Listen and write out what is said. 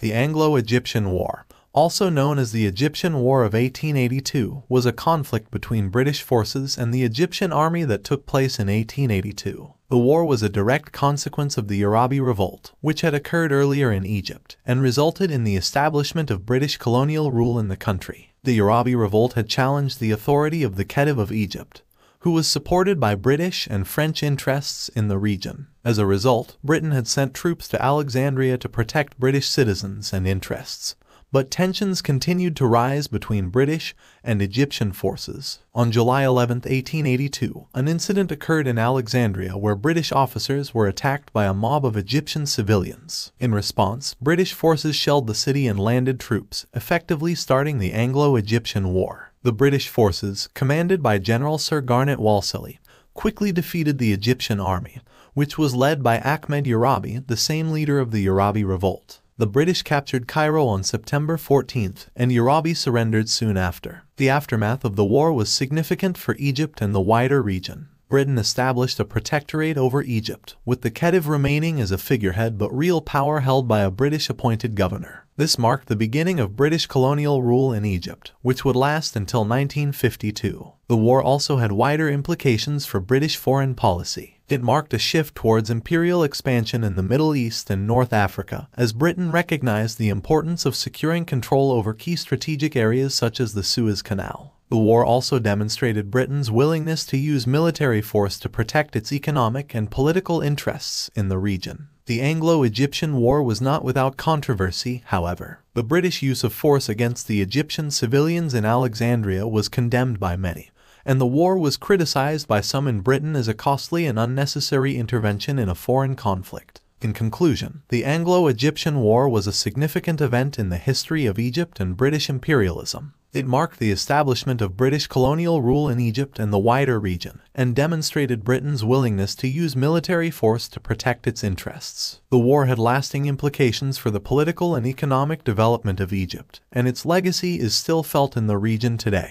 The Anglo-Egyptian War, also known as the Egyptian War of 1882, was a conflict between British forces and the Egyptian army that took place in 1882. The war was a direct consequence of the Arabi Revolt, which had occurred earlier in Egypt, and resulted in the establishment of British colonial rule in the country. The Arabi Revolt had challenged the authority of the Khedive of Egypt, who was supported by British and French interests in the region. As a result, Britain had sent troops to Alexandria to protect British citizens and interests, but tensions continued to rise between British and Egyptian forces. On July 11, 1882, an incident occurred in Alexandria where British officers were attacked by a mob of Egyptian civilians. In response, British forces shelled the city and landed troops, effectively starting the Anglo-Egyptian War. The British forces, commanded by General Sir Garnet Wolseley, quickly defeated the Egyptian army, which was led by Ahmed Urabi, the same leader of the Urabi Revolt. The British captured Cairo on September 14th, and Urabi surrendered soon after. The aftermath of the war was significant for Egypt and the wider region. Britain established a protectorate over Egypt, with the Khedive remaining as a figurehead but real power held by a British-appointed governor. This marked the beginning of British colonial rule in Egypt, which would last until 1952. The war also had wider implications for British foreign policy. It marked a shift towards imperial expansion in the Middle East and North Africa, as Britain recognized the importance of securing control over key strategic areas such as the Suez Canal. The war also demonstrated Britain's willingness to use military force to protect its economic and political interests in the region. The Anglo-Egyptian War was not without controversy, however. The British use of force against the Egyptian civilians in Alexandria was condemned by many, and the war was criticized by some in Britain as a costly and unnecessary intervention in a foreign conflict. In conclusion, the Anglo-Egyptian War was a significant event in the history of Egypt and British imperialism. It marked the establishment of British colonial rule in Egypt and the wider region, and demonstrated Britain's willingness to use military force to protect its interests. The war had lasting implications for the political and economic development of Egypt, and its legacy is still felt in the region today.